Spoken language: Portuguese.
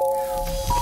Música